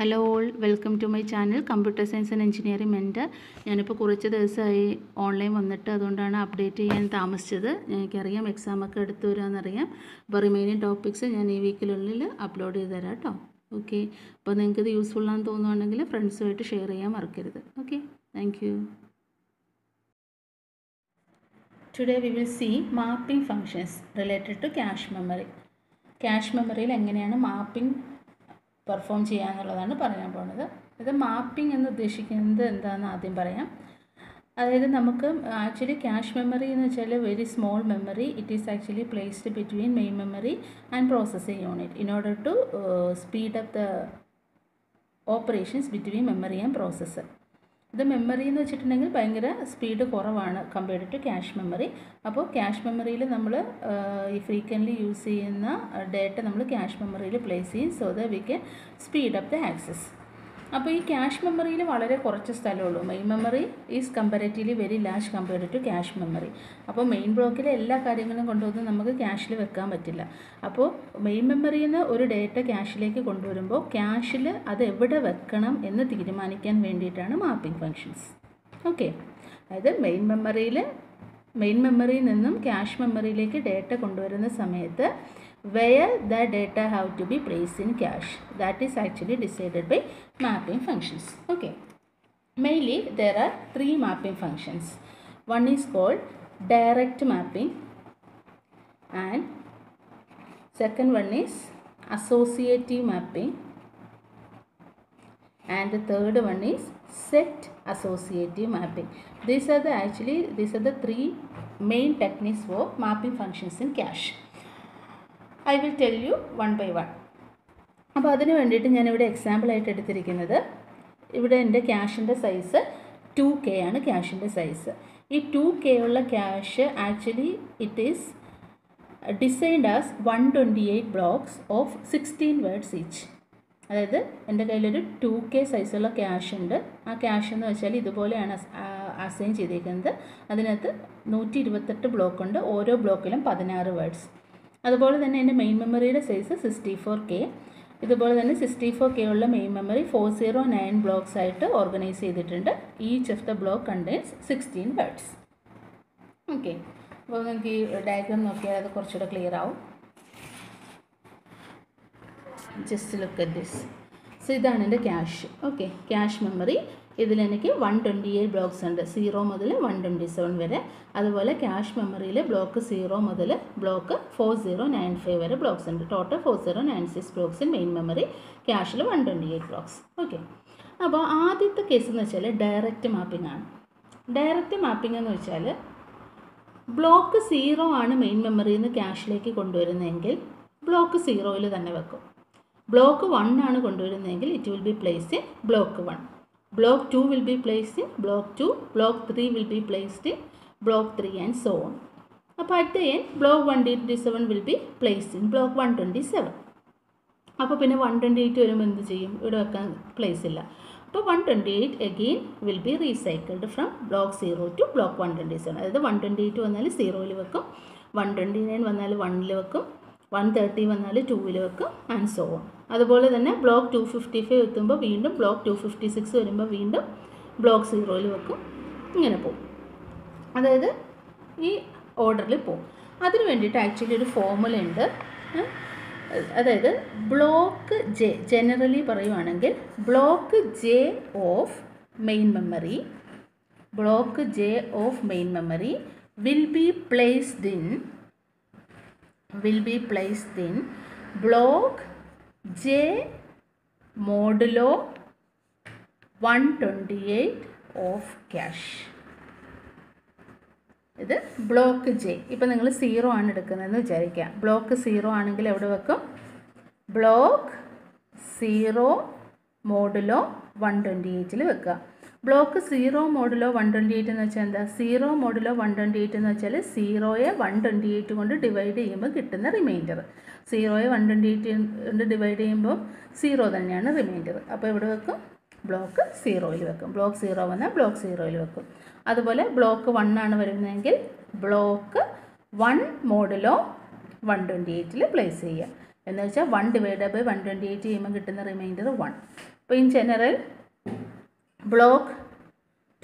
Hello all welcome to my channel computer science and engineering mentor ഞാനിപ്പോൾ കുറച്ച് ദിവസമായി online വന്നിട്ട് അതുകൊണ്ടാണ് അപ്ഡേറ്റ് ചെയ്യാൻ താമസിച്ചത്. എനിക്കറിയാം എക്സാമൊക്കെ എടുത്തു വരാമെന്നറിയാം. അപ്പോൾ റിമൈനിങ് ടോപ്പിക്സ് ഞാൻ ഈ വീക്കിനുള്ളിൽ അപ്ലോഡ് ചെയ്ത് തരാം കേട്ടോ. ഓക്കെ അപ്പോൾ നിങ്ങൾക്ക് ഇത് യൂസ്ഫുൾ ആണെന്ന് തോന്നുവാണെങ്കിൽ ഫ്രണ്ട്സുമായിട്ട് ഷെയർ ചെയ്യാൻ മറക്കരുത്. Okay thank you today we will see mapping functions related to cache memory cache മെമ്മറിയിൽ എങ്ങനെയാണ് മാപ്പിംഗ് പെർഫോം ചെയ്യാന്നുള്ളതാണ് പറയാൻ പോകുന്നത് ഇത് മാപ്പിംഗ് എന്ന് ഉദ്ദേശിക്കുന്നത് എന്താണെന്ന് ആദ്യം പറയാം. അതായത് നമുക്ക് ആക്ച്വലി ക്യാഷ് മെമ്മറി എന്ന് വെച്ചാൽ very small memory it is actually placed between main memory and processing unit in order to speed up the operations between memory and processor ഇത് മെമ്മറി എന്ന് വെച്ചിട്ടുണ്ടെങ്കിൽ ഭയങ്കര സ്പീഡ് കുറവാണ് കമ്പയർഡ് ടു ക്യാഷ് മെമ്മറി അപ്പോൾ cache മെമ്മറിയിൽ നമ്മൾ ഈ frequently use ചെയ്യുന്ന ഡേറ്റ നമ്മൾ ക്യാഷ് മെമ്മറിയിൽ പ്ലേസ് ചെയ്യും so the we can speed up the access അപ്പോൾ ഈ ക്യാഷ് മെമ്മറിയിൽ വളരെ കുറച്ച് സ്ഥലമുള്ളൂ. Main memory is comparatively very large compared to cache memory അപ്പോൾ മെയിൻ ബ്ലോക്കിലെ എല്ലാ കാര്യങ്ങളും കൊണ്ടുവന്ന് നമുക്ക് ക്യാഷിൽ വെക്കാൻ പറ്റില്ല. അപ്പോൾ മെയിൻ മെമ്മറിയിൽ നിന്ന് ഒരു ഡേറ്റ ക്യാഷിലേക്ക് കൊണ്ടുവരുമ്പോൾ ക്യാഷിൽ അത് എവിടെ വെക്കണം എന്ന് തീരുമാനിക്കാൻ വേണ്ടിയിട്ടാണ് മാപ്പിംഗ് ഫങ്ഷൻസ് ഓക്കെ അതായത് മെയിൻ മെമ്മറിയിൽ മെയിൻ മെമ്മറിയിൽ നിന്നും ക്യാഷ് മെമ്മറിയിലേക്ക് ഡേറ്റ കൊണ്ടുവരുന്ന സമയത്ത് where the data have to be placed in cache. That is actually decided by mapping functions. Okay. Mainly there are three mapping functions. One is called direct mapping and second one is associative mapping and the third one is set associative mapping. These are the actually these are the three main techniques for mapping functions in cache I will tell you one by one അപ്പോൾ അതിന് വേണ്ടിയിട്ട് ഞാനിവിടെ എക്സാമ്പിളായിട്ട് എടുത്തിരിക്കുന്നത്. ഇവിടെ എന്റെ ക്യാഷിന്റെ size to K ആണ് ക്യാഷിന്റെ size ഈ ടു കെ ഉള്ള cache actually it is designed as one twenty eight blocks of sixteen words each അതായത് എന്റെ കയ്യിലൊരു ടു കെ സൈസുള്ള ക്യാഷ് ഉണ്ട്. ആ ക്യാഷ് എന്ന് വെച്ചാൽ ഇതുപോലെയാണ് അസൈൻ ചെയ്തിരിക്കുന്നത് അതിനകത്ത് നൂറ്റി ഇരുപത്തെട്ട് ബ്ലോക്കുണ്ട് ഓരോ ബ്ലോക്കിലും പതിനാറ് വേർഡ്സ് അതുപോലെ തന്നെ എന്റെ മെയിൻ മെമ്മറിയുടെ സൈസ് സിക്സ്റ്റി ഫോർ കെ ഇതുപോലെ തന്നെ സിക്സ്റ്റി ഫോർ കെ ഉള്ള main memory four zero nine blocks ആയിട്ട് ഓർഗനൈസ് ചെയ്തിട്ടുണ്ട്. Each of the block contains sixteen words okay അപ്പോൾ നിങ്ങൾക്ക് ഈ ഡയഗ്രാം നോക്കിയാൽ അത് കുറച്ചുകൂടെ ക്ലിയർ ആവും. Just look at this so ഇതാണ് എന്റെ ക്യാഷ് ഓക്കെ ക്യാഷ് മെമ്മറി ഇതിൽ എനിക്ക് വൺ ട്വന്റി എയ്റ്റ് ബ്ലോക്സ് ഉണ്ട്. സീറോ മുതൽ വൺ ട്വന്റി സെവൻ വരെ. അതുപോലെ ക്യാഷ് മെമ്മറിയിൽ ബ്ലോക്ക് സീറോ മുതൽ block four zero nine five വരെ ബ്ലോക്സ് ഉണ്ട്. Total four zero nine six blocks main memory ക്യാഷിൽ one twenty eight blocks okay അപ്പോൾ ആദ്യത്തെ കേസ് എന്ന് വെച്ചാൽ ഡയറക്റ്റ് മാപ്പിംഗ് ആണ്. ഡയറക്റ്റ് മാപ്പിംഗ് എന്ന് വെച്ചാൽ ബ്ലോക്ക് സീറോ ആണ് മെയിൻ മെമ്മറിയിൽ നിന്ന് ക്യാഷിലേക്ക് കൊണ്ടുവരുന്നതെങ്കിൽ ബ്ലോക്ക് സീറോയിൽ തന്നെ വെക്കും. ബ്ലോക്ക് വൺ ആണ് കൊണ്ടുവരുന്നതെങ്കിൽ it will be place in block one block 2 will be placed in block 2 block 3 will be placed in block 3 and so on. അപ്പോൾ at the N block one twenty seven will be placed in block one twenty seven അപ്പോൾ പിന്നെ one twenty eight വരുമ്പോൾ എന്ത് ചെയ്യും? ഇവിടെ വെക്കാൻ place ഇല്ല. അപ്പോൾ one twenty eight again will be recycled from block zero to block one twenty seven അതായത് വൺ ട്വന്റി എയ്റ്റ് വന്നാൽ സീറോയിൽ വെക്കും. വൺ ട്വന്റി നയൻ വന്നാൽ വണ്ണിൽ വെക്കും. വൺ തേർട്ടി വന്നാൽ ടൂവിൽ വെക്കും ആൻഡ് സോ ഓൺ അതുപോലെ തന്നെ ബ്ലോക്ക് ടു ഫിഫ്റ്റി ഫൈവ് എത്തുമ്പോൾ വീണ്ടും ബ്ലോക്ക് ടു ഫിഫ്റ്റി സിക്സ് വരുമ്പോൾ വീണ്ടും ബ്ലോക്ക് സീറോയിൽ വെക്കും. ഇങ്ങനെ പോകും അതായത് ഈ ഓർഡറിൽ പോകും അതിന് വേണ്ടിയിട്ട് ആക്ച്വലി ഒരു ഫോർമുല ഉണ്ട്. അതായത് ബ്ലോക്ക് ജെ ജനറലി പറയുവാണെങ്കിൽ block J of main memory block J of main memory will be placed in will be placed in block J modulo 128 of cash. ഇത് ബ്ലോക്ക് ജെ ഇപ്പം നിങ്ങൾ സീറോ ആണ് എടുക്കുന്നതെന്ന് വിചാരിക്കുക. ബ്ലോക്ക് സീറോ ആണെങ്കിൽ എവിടെ വെക്കും? Block zero modulo one twenty എയ്റ്റിൽ വെക്കുക. Block zero modulo one twenty eight എന്ന് വെച്ചാൽ എന്താ? Zero modulo one twenty eight എന്ന് വെച്ചാൽ സീറോയെ വൺ ട്വന്റി എയ്റ്റ് കൊണ്ട് ഡിവൈഡ് ചെയ്യുമ്പോൾ കിട്ടുന്ന റിമൈൻഡർ സീറോയെ വൺ ട്വന്റി എയ്റ്റ് കൊണ്ട് ഡിവൈഡ് ചെയ്യുമ്പോൾ സീറോ തന്നെയാണ് റിമൈൻഡർ അപ്പോൾ ഇവിടെ വെക്കും? ബ്ലോക്ക് സീറോയിൽ വെക്കും. ബ്ലോക്ക് സീറോ വന്നാൽ ബ്ലോക്ക് സീറോയിൽ വെക്കും. അതുപോലെ ബ്ലോക്ക് വൺ ആണ് വരുന്നതെങ്കിൽ block one modulo one twenty എയ്റ്റിൽ place ചെയ്യുക. എന്ന് വെച്ചാൽ one divide by one twenty eight ചെയ്യുമ്പോൾ കിട്ടുന്ന റിമൈൻഡർ വൺ അപ്പോൾ in general block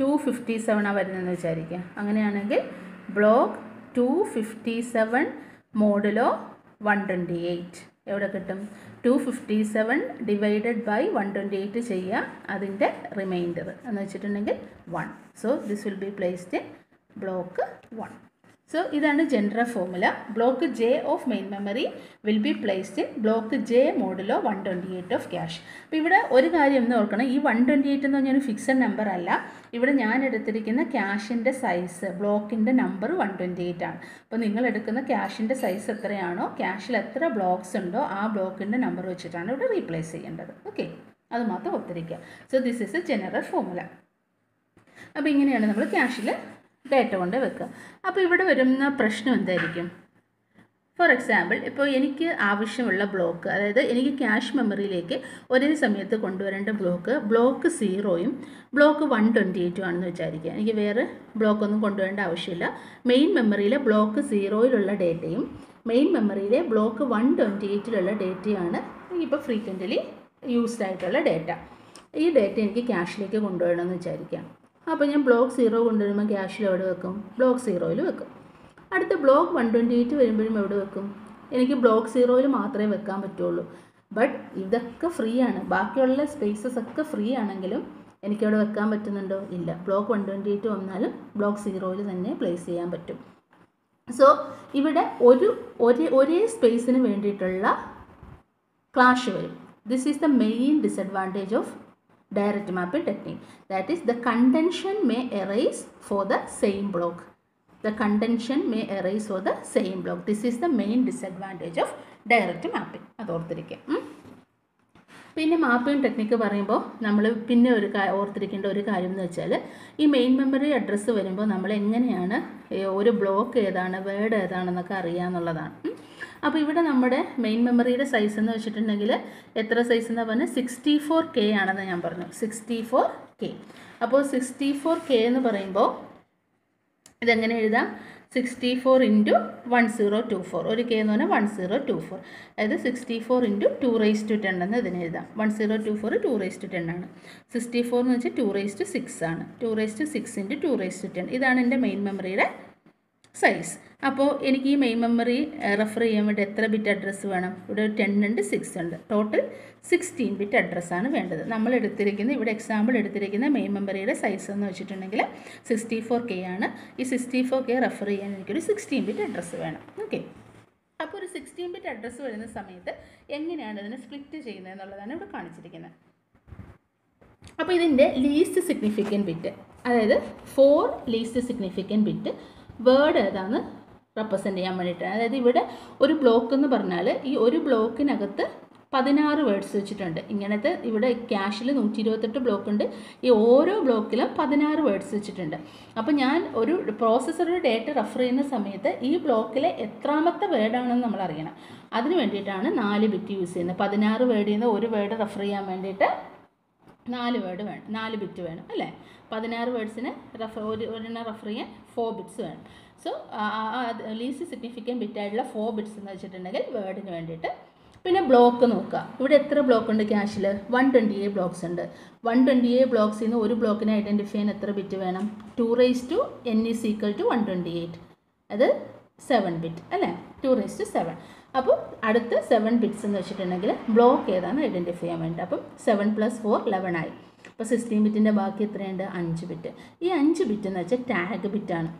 two fifty സെവനാണ് വരുന്നതെന്ന് വിചാരിക്കുക. അങ്ങനെയാണെങ്കിൽ block two fifty seven modulo one twenty eight എവിടെ കിട്ടും? Two fifty seven divided by one twenty eight ചെയ്യുക. അതിന്റെ റിമൈൻഡർ എന്ന് വെച്ചിട്ടുണ്ടെങ്കിൽ one so this will be placed in block one so ഇതാണ് general formula block J of main memory will be placed in block J modulo one twenty eight of cache അപ്പോൾ ഇവിടെ ഒരു കാര്യം ഒന്ന് ഓർക്കണം. ഈ വൺ ട്വന്റി എയ്റ്റ് എന്ന് പറഞ്ഞാൽ ഫിക്സഡ് നമ്പർ അല്ല. ഇവിടെ ഞാൻ എടുത്തിരിക്കുന്ന ക്യാഷിന്റെ സൈസ് ബ്ലോക്കിന്റെ നമ്പർ വൺ ട്വന്റി എയ്റ്റ് ആണ്. അപ്പോൾ നിങ്ങൾ എടുക്കുന്ന ക്യാഷിന്റെ സൈസ് എത്രയാണോ ക്യാഷിൽ എത്ര ബ്ലോക്സ് ഉണ്ടോ ആ ബ്ലോക്കിന്റെ നമ്പർ വെച്ചിട്ടാണ് ഇവിടെ റീപ്ലേസ് ചെയ്യേണ്ടത്. ഓക്കെ അത് മാത്രം ഒത്തിരിക്കുക so this is a general formula അപ്പോൾ ഇങ്ങനെയാണ് നമ്മൾ ക്യാഷിൽ ഡേറ്റ കൊണ്ട് വെക്കുക. അപ്പോൾ ഇവിടെ വരുന്ന പ്രശ്നം എന്തായിരിക്കും? ഫോർ എക്സാമ്പിൾ ഇപ്പോൾ എനിക്ക് ആവശ്യമുള്ള ബ്ലോക്ക് അതായത് എനിക്ക് ക്യാഷ് മെമ്മറിയിലേക്ക് ഒരേ സമയത്ത് കൊണ്ടുവരേണ്ട ബ്ലോക്ക് ബ്ലോക്ക് സീറോയും ബ്ലോക്ക് വൺ ട്വന്റി എയ്റ്റും ആണെന്ന് വിചാരിക്കുക. എനിക്ക് വേറെ ബ്ലോക്ക് ഒന്നും കൊണ്ടുവരേണ്ട ആവശ്യമില്ല. മെയിൻ മെമ്മറിയിലെ ബ്ലോക്ക് സീറോയിലുള്ള ഡേറ്റയും മെയിൻ മെമ്മറിയിലെ ബ്ലോക്ക് വൺ ട്വന്റി എയ്റ്റിലുള്ള ഡേറ്റയാണ് ഇപ്പോൾ ഫ്രീക്വന്റലി യൂസ്ഡ് ആയിട്ടുള്ള ഡേറ്റ. ഈ ഡേറ്റ എനിക്ക് ക്യാഷിലേക്ക് കൊണ്ടുവരണമെന്ന് വിചാരിക്കാം അപ്പോൾ ഞാൻ ബ്ലോക്ക് സീറോ കൊണ്ടുവരുമ്പോൾ ക്യാഷിൽ എവിടെ വെക്കും? ബ്ലോക്ക് സീറോയിൽ വെക്കും. അടുത്ത ബ്ലോക്ക് വൺ ട്വന്റി എയ്റ്റ് വരുമ്പോഴും എവിടെ വെക്കും? എനിക്ക് ബ്ലോക്ക് സീറോയിൽ മാത്രമേ വെക്കാൻ പറ്റുള്ളൂ. ബട്ട് ഇതൊക്കെ ഫ്രീ ആണ്. ബാക്കിയുള്ള സ്പേസസ് ഒക്കെ ഫ്രീ ആണെങ്കിലും എനിക്കവിടെ വെക്കാൻ പറ്റുന്നുണ്ടോ? ഇല്ല. ബ്ലോക്ക് വൺ ട്വന്റി എയ്റ്റ് വന്നാലും ബ്ലോക്ക് സീറോയിൽ തന്നെ പ്ലേസ് ചെയ്യാൻ പറ്റും. സോ ഇവിടെ ഒരു ഒരേ ഒരേ സ്പേസിന് വേണ്ടിയിട്ടുള്ള ക്ലാഷ് വരും. This is the main disadvantage of direct mapping technique that is the contention may arise for the same block the contention may arise for the same block this is the main disadvantage of direct mapping അത് ഓർത്തിരിക്കുക. പിന്നെ mapping technique പറയുമ്പോൾ നമ്മൾ പിന്നെ ഒരു ഓർത്തിരിക്കേണ്ട ഒരു കാര്യം എന്ന് വെച്ചാൽ ഈ മെയിൻ മെമ്മറി അഡ്രസ്സ് വരുമ്പോൾ നമ്മൾ എങ്ങനെയാണ് ഒരു ബ്ലോക്ക് ഏതാണ് വേർഡ് ഏതാണെന്നൊക്കെ അറിയാമെന്നുള്ളതാണ്. അപ്പോൾ ഇവിടെ നമ്മുടെ മെയിൻ മെമ്മറിയുടെ സൈസ് എന്ന് വെച്ചിട്ടുണ്ടെങ്കിൽ എത്ര സൈസ് എന്നാണ് പറഞ്ഞാൽ സിക്സ്റ്റി ഫോർ കെ ആണെന്ന് ഞാൻ പറഞ്ഞു. സിക്സ്റ്റി ഫോർ കെ അപ്പോൾ സിക്സ്റ്റി ഫോർ കെ എന്ന് പറയുമ്പോൾ ഇതെങ്ങനെ എഴുതാം? Sixty four into one zero two four ഒരു കെ എന്ന് പറഞ്ഞാൽ വൺ സീറോ ടു ഫോർ അതായത് sixty four into two raise to ten എന്ന് ഇതിന് എഴുതാം. One zero two four two raise to ten ആണ്. സിക്സ്റ്റി ഫോർ എന്ന് വെച്ചാൽ ടു റേസ് ടു സിക്സ് ആണ്. Two raise to six into two raise to ten ഇതാണ് എന്റെ മെയിൻ മെമ്മറിയുടെ സൈസ് അപ്പോൾ എനിക്ക് ഈ മെയിൻ മെമ്മറി റെഫർ ചെയ്യാൻ വേണ്ടി എത്ര ബിറ്റ് അഡ്രസ്സ് വേണം? ഇവിടെ ടെൻ ഉണ്ട് സിക്സ് ഉണ്ട്. ടോട്ടൽ സിക്സ്റ്റീൻ ബിറ്റ് അഡ്രസ്സാണ് വേണ്ടത്. നമ്മൾ എടുത്തിരിക്കുന്ന ഇവിടെ എക്സാമ്പിൾ എടുത്തിരിക്കുന്ന മെയിൻ മെമ്മറിയുടെ സൈസ് എന്ന് വെച്ചിട്ടുണ്ടെങ്കിൽ സിക്സ്റ്റി ഫോർ കെ ആണ്. ഈ സിക്സ്റ്റി ഫോർ കെ റെഫർ ചെയ്യാൻ എനിക്കൊരു സിക്സ്റ്റീൻ ബിറ്റ് അഡ്രസ്സ് വേണം. ഓക്കെ അപ്പോൾ ഒരു സിക്സ്റ്റീൻ ബിറ്റ് അഡ്രസ്സ് വരുന്ന സമയത്ത് എങ്ങനെയാണ് അതിനെ സ്പ്ലിറ്റ് ചെയ്യുന്നത് എന്നുള്ളതാണ് ഇവിടെ കാണിച്ചിരിക്കുന്നത്. അപ്പോൾ ഇതിന്റെ ലീസ്റ്റ് സിഗ്നിഫിക്കന്റ് ബിറ്റ് അതായത് four least significant bit word ഏതാന്ന് റെപ്രസെന്റ് ചെയ്യാൻ വേണ്ടിയിട്ടാണ് അതായത് ഇവിടെ ഒരു ബ്ലോക്ക് എന്ന് പറഞ്ഞാൽ ഈ ഒരു ബ്ലോക്കിനകത്ത് പതിനാറ് വേർഡ്സ് വെച്ചിട്ടുണ്ട്. ഇങ്ങനത്തെ ഇവിടെ ക്യാഷിൽ നൂറ്റി ഇരുപത്തെട്ട് ബ്ലോക്ക് ഉണ്ട്. ഈ ഓരോ ബ്ലോക്കിലും പതിനാറ് വേർഡ്സ് വെച്ചിട്ടുണ്ട്. അപ്പോൾ ഞാൻ ഒരു പ്രോസസ്സറുടെ ഡേറ്റ റെഫർ ചെയ്യുന്ന സമയത്ത് ഈ ബ്ലോക്കിലെ എത്രാമത്തെ വേർഡാണെന്ന് നമ്മൾ അറിയണം. അതിന് വേണ്ടിയിട്ടാണ് നാല് ബിറ്റ് യൂസ് ചെയ്യുന്നത്. പതിനാറ് വേർഡിൽ നിന്ന് ഒരു വേർഡ് റെഫർ ചെയ്യാൻ വേണ്ടിയിട്ട് നാല് വേർഡ് വേണം. നാല് ബിറ്റ് വേണം അല്ലേ? പതിനാറ് വേർഡ്സിന് റെഫർ ഒരു ഒരെണ്ണം റെഫർ ചെയ്യാൻ ഫോർ ബിറ്റ്സ് വേണം. സോ ലീസ്റ്റ് സിഗ്നിഫിക്കന്റ് ബിറ്റായിട്ടുള്ള ഫോർ ബിറ്റ്സ് എന്ന് വെച്ചിട്ടുണ്ടെങ്കിൽ വേർഡിന് വേണ്ടിയിട്ട് പിന്നെ ബ്ലോക്ക് നോക്കുക. ഇവിടെ എത്ര ബ്ലോക്ക് ഉണ്ട് ക്യാഷിൽ വൺ ട്വന്റി എയ്റ്റ് ബ്ലോക്ക്സ് ഉണ്ട്. വൺ ട്വന്റി എയ്റ്റ് ബ്ലോക്സിൽ നിന്ന് ഒരു ബ്ലോക്കിനെ ഐഡന്റിഫൈ ചെയ്യാൻ എത്ര ബിറ്റ് വേണം? Two raise to N is equal to one twenty eight അത് സെവൻ ബിറ്റ് അല്ലേ? ടു റേസ് ടു സെവൻ അപ്പോൾ അടുത്ത സെവൻ ബിറ്റ്സ് എന്ന് വെച്ചിട്ടുണ്ടെങ്കിൽ ബ്ലോക്ക് ഏതാണ് ഐഡന്റിഫൈ ചെയ്യാൻ വേണ്ടി അപ്പം സെവൻ പ്ലസ് ഫോർ ലെവൻ ആയി. അപ്പോൾ സിക്സ്റ്റീൻ ബിറ്റിന്റെ ബാക്കി എത്രയുണ്ട്? അഞ്ച് ബിറ്റ് ഈ അഞ്ച് ബിറ്റ് എന്ന് വെച്ചാൽ ടാഗ് ബിറ്റാണ്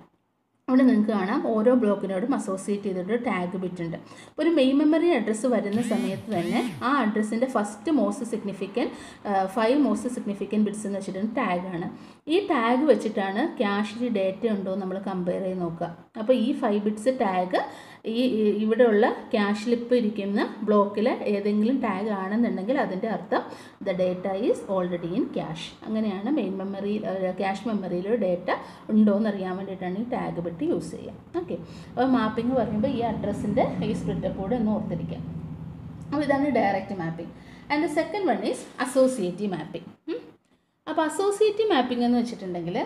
അവിടെ നിങ്ങൾക്ക് കാണാം ഓരോ ബ്ലോക്കിനോടും അസോസിയേറ്റ് ചെയ്തിട്ട് ടാഗ് ബിറ്റ് ഉണ്ട്. ഒരു മെയിൻ മെമ്മറി അഡ്രസ്സ് വരുന്ന സമയത്ത് തന്നെ ആ അഡ്രസ്സിന്റെ first most significant five most significant bits എന്ന് വെച്ചിട്ടുണ്ട് ടാഗാണ് ഈ ടാഗ് വെച്ചിട്ടാണ് ക്യാഷിൽ ഡേറ്റ ഉണ്ടോ നമ്മൾ കമ്പയർ ചെയ്ത് നോക്കുക. അപ്പോൾ ഈ ഫൈവ് ബിറ്റ്സ് ടാഗ് ഈ ഇവിടെയുള്ള ക്യാഷ് ലിപ്പ് ഇരിക്കുന്ന ബ്ലോക്കിൽ ഏതെങ്കിലും ടാഗ് ആണെന്നുണ്ടെങ്കിൽ അതിന്റെ അർത്ഥം the data is already in cache അങ്ങനെയാണ് മെയിൻ മെമ്മറിയിൽ ക്യാഷ് മെമ്മറിയിൽ ഡേറ്റ ഉണ്ടോ എന്ന് അറിയാൻ വേണ്ടിയിട്ടാണ് ഈ ടാഗ് പെട്ടി യൂസ് ചെയ്യുക. ഓക്കെ അപ്പോൾ മാപ്പിംഗ് പറയുമ്പോൾ ഈ അഡ്രസ്സിന്റെ ഈ സ്പ്ലിറ്റ് കൂടെ ഒന്ന് ഓർത്തിരിക്കാം അപ്പോൾ ഇതാണ് direct mapping and second one is associative mapping അപ്പോൾ അസോസിയേറ്റീവ് മാപ്പിംഗ് എന്ന് വെച്ചിട്ടുണ്ടെങ്കിൽ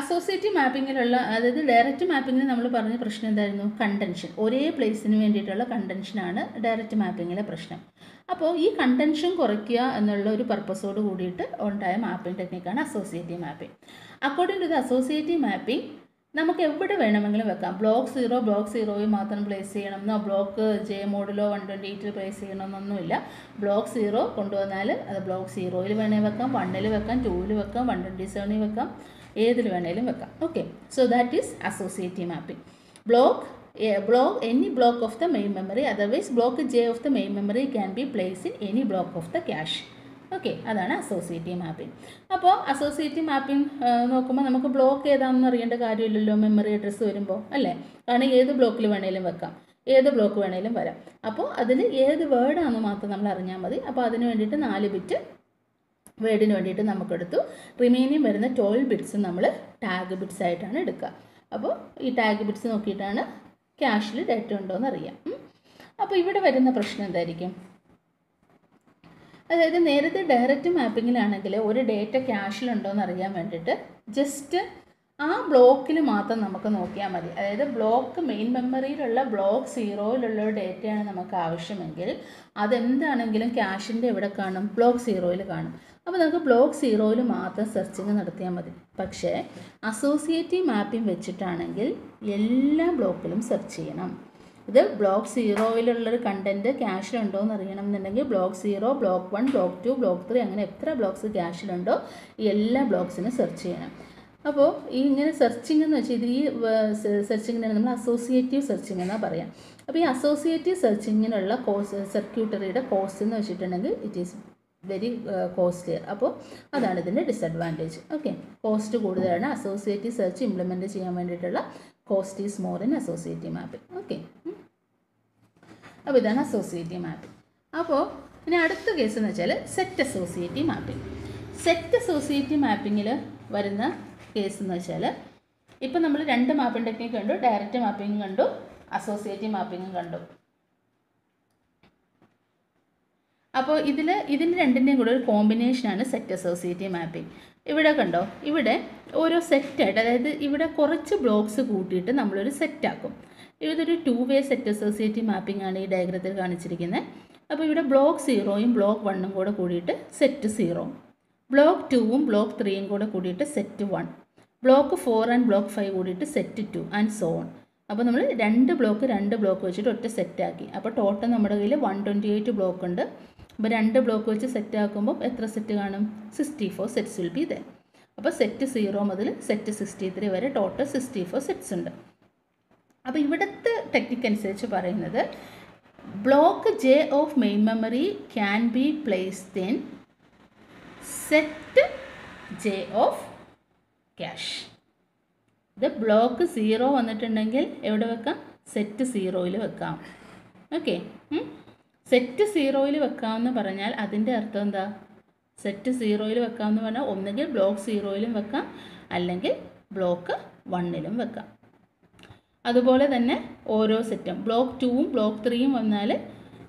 അസോസിയേറ്റീവ് മാപ്പിങ്ങിലുള്ള അതായത് ഡയറക്റ്റ് മാപ്പിങ്ങിൽ നമ്മൾ പറഞ്ഞ പ്രശ്നം എന്തായിരുന്നു? കണ്ടൻഷൻ ഒരേ പ്ലേസിന് വേണ്ടിയിട്ടുള്ള കണ്ടൻഷനാണ് ഡയറക്റ്റ് മാപ്പിങ്ങിലെ പ്രശ്നം. അപ്പോൾ ഈ കണ്ടൻഷൻ കുറയ്ക്കുക എന്നുള്ള ഒരു പർപ്പസോട് കൂടിയിട്ട് ഉണ്ടായ mapping ടെക്നിക്കാണ് associative mapping according to the associative mapping നമുക്ക് എവിടെ വേണമെങ്കിലും വെക്കാം. ബ്ലോക്ക് സീറോ ബ്ലോക്ക് സീറോയിൽ മാത്രം place ചെയ്യണമെന്നോ block J modulo one twenty എയ്റ്റിൽ place ചെയ്യണമെന്നൊന്നുമില്ല ബ്ലോക്ക് സീറോ കൊണ്ടുവന്നാൽ അത് ബ്ലോക്ക് സീറോയിൽ വേണേൽ വെക്കാം. വണ്ണിൽ വെക്കാം. ടൂവിൽ വെക്കാം. വൺ ട്വന്റി സെവനിൽ വെക്കാം. ഏതിൽ വേണേലും വെക്കാം. Okay so that is associative mapping block block any block of the main memory otherwise block J of the main memory can be place in any block of the cache okay അതാണ് associative mapping അപ്പോൾ associative mapping നോക്കുമ്പോൾ നമുക്ക് block ഏതാണെന്ന് അറിയേണ്ട കാര്യമില്ലല്ലോ memory address വരുമ്പോൾ അല്ലേ? കാരണം ഏത് ബ്ലോക്കിൽ വേണേലും വെക്കാം. ഏത് ബ്ലോക്ക് വേണേലും വരാം. അപ്പോൾ അതിൽ ഏത് വേർഡാണെന്ന് മാത്രം നമ്മൾ അറിഞ്ഞാൽ മതി. അപ്പോൾ അതിന് വേണ്ടിയിട്ട് നാല് ബിറ്റ് വേർഡിന് വേണ്ടിയിട്ട് നമുക്കെടുത്തു. റിമൈനിങ് വരുന്ന ട്വൽവ് ബിറ്റ്സ് നമ്മൾ ടാഗ് ബിറ്റ്സ് ആയിട്ടാണ് എടുക്കുക. അപ്പോൾ ഈ ടാഗ് ബിറ്റ്സ് നോക്കിയിട്ടാണ് ക്യാഷിൽ ഡേറ്റ ഉണ്ടോ എന്ന് അറിയാം. അപ്പോൾ ഇവിടെ വരുന്ന പ്രശ്നം എന്തായിരിക്കും? അതായത് നേരത്തെ ഡയറക്റ്റ് മാപ്പിങ്ങിലാണെങ്കിൽ ഒരു ഡേറ്റ ക്യാഷിലുണ്ടോ എന്ന് അറിയാൻ വേണ്ടിയിട്ട് ജസ്റ്റ് ആ ബ്ലോക്കിൽ മാത്രം നമുക്ക് നോക്കിയാൽ മതി. അതായത് ബ്ലോക്ക് മെയിൻ മെമ്മറിയിലുള്ള ബ്ലോക്ക് സീറോയിലുള്ള ഡേറ്റയാണ് നമുക്ക് ആവശ്യമെങ്കിൽ അതെന്താണെങ്കിലും ക്യാഷിന്റെ എവിടെ കാണും? ബ്ലോക്ക് സീറോയിൽ കാണും. അപ്പോൾ നമുക്ക് ബ്ലോക്ക് സീറോയിൽ മാത്രം സെർച്ചിങ് നടത്തിയാൽ മതി. പക്ഷേ അസോസിയേറ്റീവ് മാപ്പിംഗ് വെച്ചിട്ടാണെങ്കിൽ എല്ലാ ബ്ലോക്കിലും സെർച്ച് ചെയ്യണം. ഇത് ബ്ലോക്ക് സീറോയിലുള്ളൊരു കണ്ടന്റ് ക്യാഷിലുണ്ടോ എന്ന് അറിയണം എന്നുണ്ടെങ്കിൽ block zero block one block two block three അങ്ങനെ എത്ര ബ്ലോക്ക്സ് ക്യാഷിലുണ്ടോ ഈ എല്ലാ ബ്ലോക്സിനും സെർച്ച് ചെയ്യണം. അപ്പോൾ ഈ ഇങ്ങനെ സെർച്ചിങ് എന്ന് വെച്ചാൽ ഇത് ഈ സെർച്ചിങ്ങിനാണ് നമ്മൾ അസോസിയേറ്റീവ് സെർച്ചിങ് എന്നാണ് പറയാം. അപ്പോൾ ഈ അസോസിയേറ്റീവ് സെർച്ചിങ്ങിനുള്ള കോസ് സർക്യൂട്ടറിയുടെ കോസ്റ്റ് എന്ന് വെച്ചിട്ടുണ്ടെങ്കിൽ ഇറ്റ് ഈസ് വെരി കോസ്റ്റ്ലിയർ അപ്പോൾ അതാണ് ഇതിന്റെ ഡിസഡ്വാന്റേജ് ഓക്കെ കോസ്റ്റ് കൂടുതലാണ്. അസോസിയേറ്റീവ് സെർച്ച് ഇംപ്ലിമെന്റ് ചെയ്യാൻ വേണ്ടിയിട്ടുള്ള cost is more in associative mapping okay അപ്പോൾ ഇതാണ് അസോസിയേറ്റീവ് മാപ്പിംഗ് അപ്പോൾ ഇനി അടുത്ത കേസ് എന്ന് വെച്ചാൽ set associative mapping set associative മാപ്പിങ്ങിൽ വരുന്ന കേസ് എന്ന് വെച്ചാൽ ഇപ്പം നമ്മൾ രണ്ട് മാപ്പിംഗ് ടെക്നിക്ക് കണ്ടു ഡയറക്റ്റ് മാപ്പിംഗ് കണ്ടു അസോസിയേറ്റീവ് മാപ്പിംഗും കണ്ടു. അപ്പോൾ ഇതിൽ ഇതിന് രണ്ടിന്റെയും കൂടെ ഒരു കോമ്പിനേഷനാണ് സെറ്റ് അസോസിയേറ്റീവ് മാപ്പിംഗ് ഇവിടെ കണ്ടോ? ഇവിടെ ഓരോ സെറ്റായിട്ട് അതായത് ഇവിടെ കുറച്ച് ബ്ലോക്സ് കൂട്ടിയിട്ട് നമ്മളൊരു സെറ്റാക്കും ഇതൊരു two way set associative mapping ആണ് ഈ ഡയഗ്രത്തിൽ കാണിച്ചിരിക്കുന്നത് അപ്പോൾ ഇവിടെ ബ്ലോക്ക് സീറോയും ബ്ലോക്ക് വണ്ണും കൂടെ കൂടിയിട്ട് സെറ്റ് സീറോ ബ്ലോക്ക് ടൂവും ബ്ലോക്ക് ത്രീയും കൂടെ കൂടിയിട്ട് set one block four and block five കൂടിയിട്ട് set two and so on അപ്പോൾ നമ്മൾ രണ്ട് ബ്ലോക്ക് രണ്ട് ബ്ലോക്ക് വെച്ചിട്ട് ഒറ്റ സെറ്റാക്കി അപ്പോൾ ടോട്ടൽ നമ്മുടെ കയ്യിൽ വൺ ട്വന്റി എയ്റ്റ് ബ്ലോക്ക് ഉണ്ട്. അപ്പോൾ രണ്ട് ബ്ലോക്ക് വെച്ച് സെറ്റ് ആക്കുമ്പോൾ എത്ര സെറ്റ് കാണും? Sixty four sets will be there അപ്പോൾ സെറ്റ് സീറോ മുതൽ സെറ്റ് സിക്സ്റ്റി ത്രീ വരെ ടോട്ടൽ സിക്സ്റ്റി ഫോർ സെറ്റ്സ് ഉണ്ട്. അപ്പോൾ ഇവിടുത്തെ ടെക്നിക്ക് അനുസരിച്ച് പറയുന്നത് block J of main memory can be placed in set J of cache ഇത് ബ്ലോക്ക് സീറോ വന്നിട്ടുണ്ടെങ്കിൽ എവിടെ വെക്കാം? സെറ്റ് സീറോയിൽ വെക്കാം. ഓക്കെ സെറ്റ് സീറോയിൽ വെക്കാമെന്ന് പറഞ്ഞാൽ അതിന്റെ അർത്ഥം എന്താ? സെറ്റ് സീറോയിൽ വെക്കാമെന്ന് പറഞ്ഞാൽ ഒന്നുകിൽ ബ്ലോക്ക് സീറോയിലും വെക്കാം അല്ലെങ്കിൽ ബ്ലോക്ക് വണ്ണിലും വെക്കാം. അതുപോലെ തന്നെ ഓരോ സെറ്റും ബ്ലോക്ക് ടൂവും ബ്ലോക്ക് ത്രീയും വന്നാൽ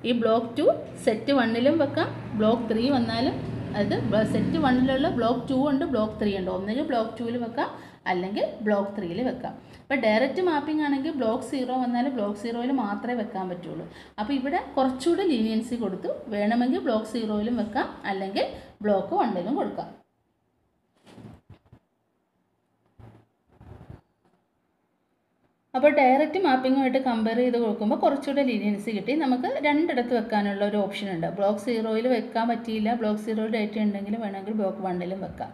ഈ ബ്ലോക്ക് ടു സെറ്റ് വണ്ണിലും വെക്കാം ബ്ലോക്ക് ത്രീ വന്നാലും അത് സെറ്റ് വണ്ണിലുള്ള ബ്ലോക്ക് ടു ഉണ്ട് ബ്ലോക്ക് ത്രീ ഉണ്ട്. ഒന്നുകിൽ ബ്ലോക്ക് ടൂവിൽ വെക്കാം അല്ലെങ്കിൽ ബ്ലോക്ക് ത്രീയിൽ വെക്കാം. അപ്പോൾ ഡയറക്റ്റ് മാപ്പിംഗ് ആണെങ്കിൽ ബ്ലോക്ക് സീറോ വന്നാൽ ബ്ലോക്ക് സീറോയിൽ മാത്രമേ വെക്കാൻ പറ്റുള്ളൂ. അപ്പോൾ ഇവിടെ കുറച്ചുകൂടി ലീനിയൻസി കൊടുത്തു. വേണമെങ്കിൽ ബ്ലോക്ക് സീറോയിലും വെക്കാം. അല്ലെങ്കിൽ ബ്ലോക്ക് വണ്ണിലും കൊടുക്കാം. അപ്പോൾ ഡയറക്റ്റ് മാപ്പിങ്ങുമായിട്ട് കമ്പയർ ചെയ്ത് കൊടുക്കുമ്പോൾ കുറച്ചുകൂടെ ലീനിയൻസി കിട്ടി. നമുക്ക് രണ്ടിടത്ത് വെക്കാനുള്ള ഒരു ഓപ്ഷൻ ഉണ്ട്. ബ്ലോക്ക് സീറോയിൽ വെക്കാൻ പറ്റിയില്ല. ബ്ലോക്ക് സീറോ ഡേറ്റ ഉണ്ടെങ്കിൽ വേണമെങ്കിൽ ബ്ലോക്ക് വണ്ണിലും വെക്കാം.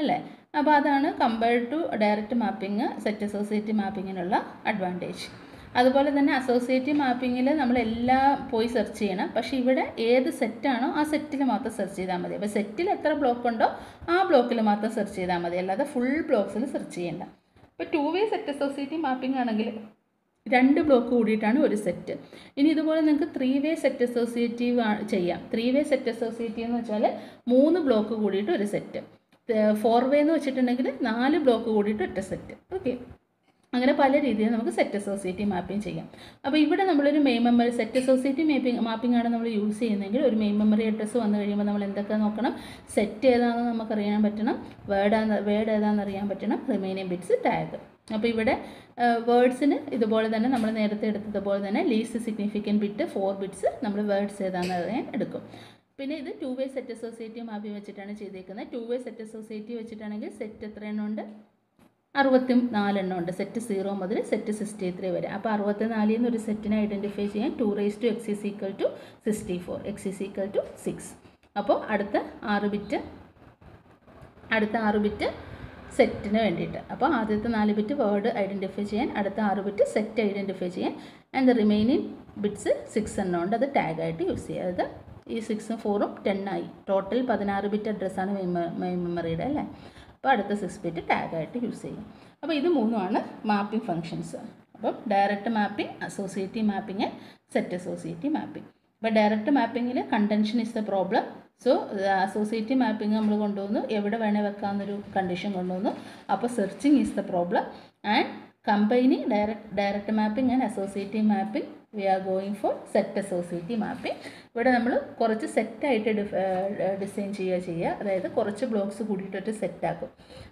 അല്ലേ? അപ്പോൾ അതാണ് compared to direct mapping set associate മാപ്പിങ്ങിനുള്ള advantage അതുപോലെ തന്നെ അസോസിയേറ്റ് മാപ്പിങ്ങിൽ നമ്മൾ എല്ലാം പോയി സെർച്ച് ചെയ്യണം. പക്ഷേ ഇവിടെ ഏത് സെറ്റാണോ ആ സെറ്റിൽ മാത്രം സെർച്ച് ചെയ്താൽ മതി. അപ്പോൾ സെറ്റിൽ എത്ര ബ്ലോക്ക് ഉണ്ടോ ആ ബ്ലോക്കിൽ മാത്രം സെർച്ച് ചെയ്താൽ മതി. അല്ലാതെ ഫുൾ ബ്ലോക്സിൽ സെർച്ച് ചെയ്യേണ്ട. ഇപ്പോൾ two way set associate mapping ആണെങ്കിൽ രണ്ട് ബ്ലോക്ക് കൂടിയിട്ടാണ് ഒരു സെറ്റ് ഇനി ഇതുപോലെ നിങ്ങൾക്ക് ത്രീ വേ സെറ്റ് അസോസിയേറ്റീവ് ചെയ്യാം. ത്രീ വേ സെറ്റ് അസോസിയേറ്റീവ് എന്ന് വെച്ചാൽ മൂന്ന് ബ്ലോക്ക് കൂടിയിട്ട് ഒരു സെറ്റ് ഫോർ വേ എന്ന് വെച്ചിട്ടുണ്ടെങ്കിൽ നാല് ബ്ലോക്ക് കൂടിയിട്ട് ഒറ്റ സെറ്റ് ഓക്കെ അങ്ങനെ പല രീതിയിൽ നമുക്ക് സെറ്റ് അസോസിയേറ്റ് മാപ്പിംഗ് ചെയ്യാം. അപ്പോൾ ഇവിടെ നമ്മളൊരു main memory set associate mapping mapping ആണ് നമ്മൾ യൂസ് ചെയ്യുന്നതെങ്കിൽ ഒരു മെയിൻ മെമ്മറി അഡ്രസ്സ് വന്നു കഴിയുമ്പോൾ നമ്മൾ എന്തൊക്കെ നോക്കണം? സെറ്റ് ഏതാണെന്ന് നമുക്ക് അറിയാൻ പറ്റണം വേർഡ് വേർഡ് ഏതാണെന്ന് അറിയാൻ പറ്റണം. റിമൈനിങ് ബിറ്റ്സ് ടാഗ് അപ്പോൾ ഇവിടെ വേർഡ്സിന് ഇതുപോലെ തന്നെ നമ്മൾ നേരത്തെ എടുത്തതുപോലെ തന്നെ least significant bit four bits നമ്മൾ വേർഡ്സ് ഏതാണെന്ന് അറിയാൻ എടുക്കും. പിന്നെ ഇത് two way set associative mapping വെച്ചിട്ടാണ് ചെയ്തേക്കുന്നത്. ടു വേ സെറ്റ് അസോസിയേറ്റീവ് വെച്ചിട്ടാണെങ്കിൽ സെറ്റ് എത്ര എണ്ണം ഉണ്ട്? അറുപത്തി നാലെണ്ണം ഉണ്ട്. സെറ്റ് സീറോ മുതൽ സെറ്റ് സിക്സ്റ്റി ത്രീ വരെ. അപ്പോൾ അറുപത്തി നാലിൽ നിന്ന് ഒരു സെറ്റിനെ ഐഡന്റിഫൈ ചെയ്യാൻ two raise to x is equal to sixty four x is equal to six അപ്പോൾ അടുത്ത ആറ് ബിറ്റ് അടുത്ത ആറ് ബിറ്റ് സെറ്റിന് വേണ്ടിയിട്ട്. അപ്പോൾ ആദ്യത്തെ നാല് ബിറ്റ് വേർഡ് ഐഡന്റിഫൈ ചെയ്യാൻ അടുത്ത ആറ് ബിറ്റ് സെറ്റ് ഐഡന്റിഫൈ ചെയ്യാൻ and the remaining bits six എണ്ണം ഉണ്ട്. അത് ടാഗായിട്ട് യൂസ് ചെയ്യുക ഈ സിക്സും ഫോറും ടെന്നായി ടോട്ടൽ പതിനാറ് ബിറ്റ് അഡ്രസ്സാണ് മെമ്മ മെമ്മറിയുടെ അല്ലേ? അപ്പോൾ അടുത്ത സിക്സ് ബിറ്റ് ടാഗായിട്ട് യൂസ് ചെയ്യും. അപ്പോൾ ഇത് മൂന്നുമാണ് മാപ്പിംഗ് ഫങ്ഷൻസ് അപ്പം direct mapping associative mapping set associative mapping അപ്പോൾ direct മാപ്പിങ്ങിൽ contention is the problem so associative mapping നമ്മൾ കൊണ്ടുവന്നു. എവിടെ വേണേൽ വെക്കാമെന്നൊരു കണ്ടീഷൻ കൊണ്ടുവന്നു. അപ്പോൾ searching is the problem and combining direct direct mapping and associative mapping we are going for set associative mapping ഇവിടെ നമ്മൾ കുറച്ച് സെറ്റായിട്ട് ഡിസൈൻ ചെയ്യുക ചെയ്യുക. അതായത് കുറച്ച് ബ്ലോക്ക്സ് കൂടിയിട്ടൊരു സെറ്റാക്കും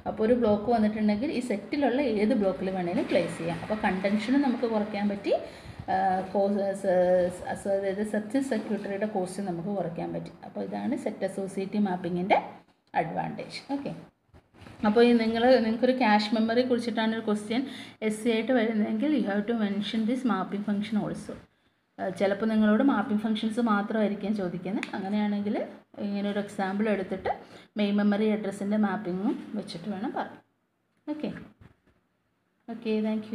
അപ്പോൾ ഒരു ബ്ലോക്ക് വന്നിട്ടുണ്ടെങ്കിൽ ഈ സെറ്റിലുള്ള ഏത് ബ്ലോക്കിൽ വേണമെങ്കിലും പ്ലേസ് ചെയ്യാം. അപ്പോൾ കണ്ടൻഷനും നമുക്ക് കുറയ്ക്കാൻ പറ്റി. അതായത് സെർച്ച് സെക്യൂട്ടറിയുടെ കോസ്റ്റ് നമുക്ക് കുറയ്ക്കാൻ പറ്റി. അപ്പോൾ ഇതാണ് സെറ്റ് അസോസിയേറ്റീവ് മാപ്പിങ്ങിന്റെ അഡ്വാന്റേജ് ഓക്കെ അപ്പോൾ ഈ നിങ്ങൾ നിങ്ങൾക്കൊരു ക്യാഷ് മെമ്മറി കുറിച്ചിട്ടാണ് ഒരു ക്വസ്റ്റ്യൻ എസ് സി ആയിട്ട് വരുന്നതെങ്കിൽ you have to mention this mapping function also ചിലപ്പോൾ നിങ്ങളോട് മാപ്പിംഗ് ഫംഗ്ഷൻസ് മാത്രമായിരിക്കും ചോദിക്കുന്നത്. അങ്ങനെയാണെങ്കിൽ ഇങ്ങനെ ഒരു എക്സാമ്പിൾ എടുത്തിട്ട് മെയിൻ മെമ്മറി അഡ്രസ്സിന്റെ മാപ്പിങ്ങും വെച്ചിട്ട് വേണം പറയാം ഓക്കെ ഓക്കെ താങ്ക്